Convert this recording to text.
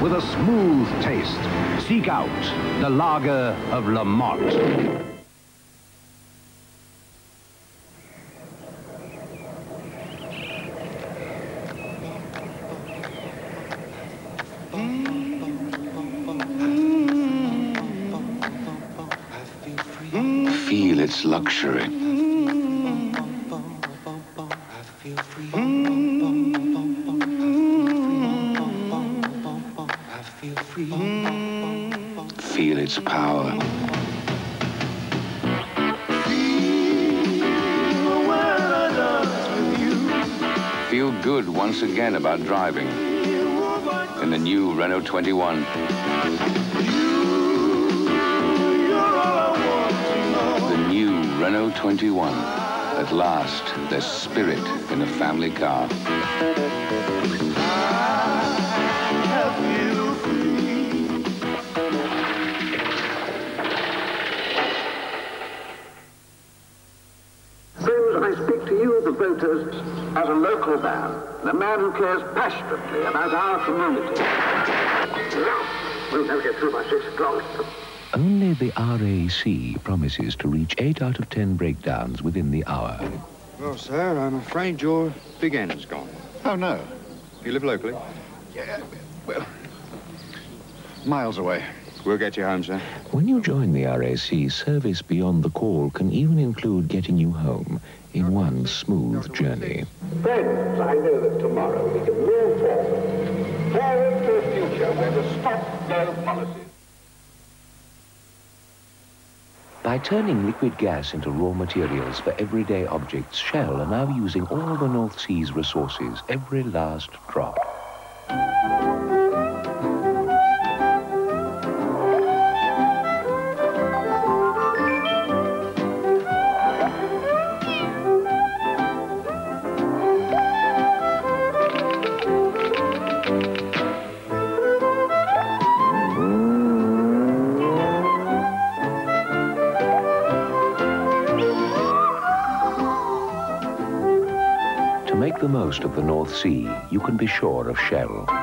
with a smooth taste. Seek out the Lager of La Motte. Feel its luxury. Feel its power. Feel good once again about driving in the new Renault 21. The new Renault 21. At last, there's spirit in a family car. Friends, I speak to you, the voters, as a local man, the man who cares passionately about our community. We'll never get through by six o'clock. Only the RAC promises to reach 8 out of 10 breakdowns within the hour. Well, sir, I'm afraid your big end's gone. Oh, no. You live locally? Yeah, well, miles away. We'll get you home, sir. When you join the RAC, service beyond the call can even include getting you home in one smooth journey. Friends, I know that tomorrow we can move forward. Forward to a future where the stop-go policy. By turning liquid gas into raw materials for everyday objects, Shell are now using all the North Sea's resources, every last drop. Make the most of the North Sea, you can be sure of Shell.